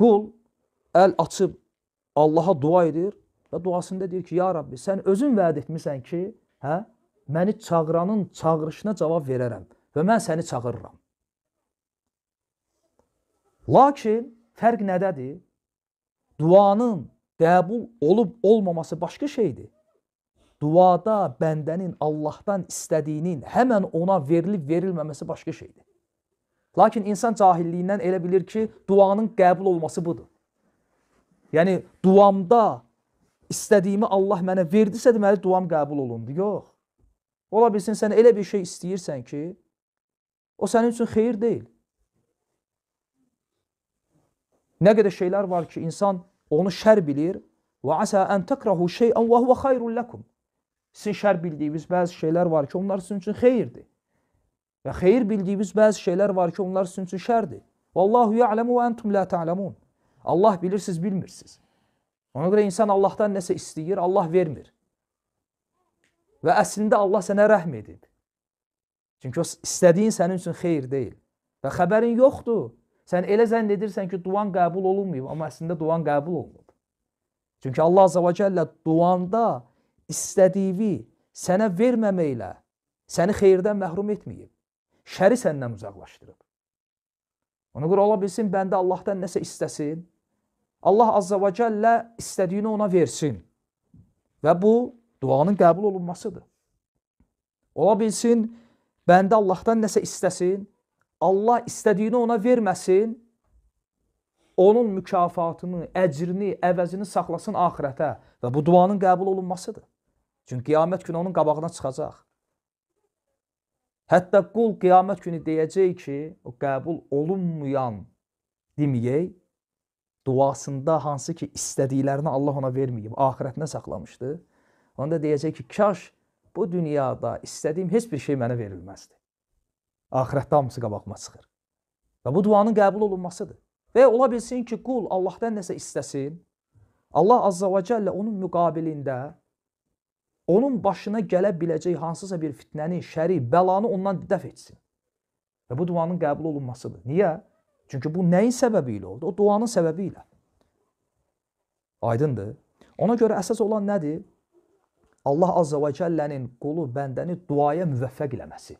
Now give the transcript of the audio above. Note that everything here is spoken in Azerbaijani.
qul əl açıb Allaha dua edir və duasında deyir ki, ya Rabbi, sən özün vəd etmisən ki, hə, məni çağıranın çağırışına cavab verərəm və mən səni çağırıram. Lakin fərq nədədir? Duanın qəbul olub olmaması başqa şeydir. Duada bəndənin Allahdan istədiyinin həmən ona verilib verilməməsi başqa şeydir. Lakin insan cahilliyindən elə bilir ki, duanın qəbul olması budur. Yəni duamda istədiyimi Allah mənə verdisə, deməli duam qəbul olundu. Yox. Ola bilsin sən elə bir şey istəyirsən ki, o sənin üçün xeyir deyil. Nə qədər şeylər var ki, insan onu şər bilir. Və asa an takrahu şey'an və huwa xayrun lakum. Sizin şər bildiyiniz bəzi şeylər var ki, onlar sizin üçün xeyirdir. Və xeyir bildiyiniz bəzi şeylər var ki, onlar sizin üçün şərdir. Vallahu ya'lemu və entum la ta'lemun. Allah bilir, siz bilmirsiniz. Ona görə insan Allahdan nəsə istəyir, Allah vermir. Və əslində Allah sənə rəhm edib. Çünki o istədiyin sənin üçün xeyir deyil. Və xəbərin yoxdur. Sən elə zənn edirsən ki, duan qəbul olunmayıb, amma əslində duan qəbul olunub. Çünki Allah Azza və Cəllə duanda istədiyi sənə verməməklə səni xeyirdən məhrum etməyib. Şəri səndən uzaqlaşdırıb. Ona görə ola bilsin bəndə Allahdan nəsə istəsin. Allah Azza və Cəllə istədiyini ona versin. Və bu duanın qəbul olunmasıdır. Ola bilsin bəndə Allahdan nəsə istəsin. Allah istədiyini ona verməsin. Onun mükafatını, əcrini, əvəzini saxlasın axirətə və bu duanın qəbul olunmasıdır. Çünki qiyamət günü onun qabağına çıxacaq. Hətta qul qiyamət günü deyəcək ki, o qəbul olunmayan deməyək, duasında hansı ki istədiklərini Allah ona verməyib, axirətinə saxlamışdı. Onda deyəcək ki, kaş bu dünyada istədiyim heç bir şey mənə verilməzdi. Axirətdə hamısı qabağıma çıxır. Və bu duanın qəbul olunmasıdır. Və ola bilsin ki, qul Allahdan nəsə istəsin, Allah Azza və Cəllə onun müqabilində onun başına gələ biləcək hansısa bir fitnəni, şəri, bəlanı ondan dəf etsin. Və bu duanın qəbul olunmasıdır. Niyə? Çünki bu nəyin səbəbi ilə oldu? O duanın səbəbi ilə. Aydındır? Ona görə əsas olan nədir? Allah Azza və Cəllənin qulu bəndəni duaya müvəffəq eləməsi.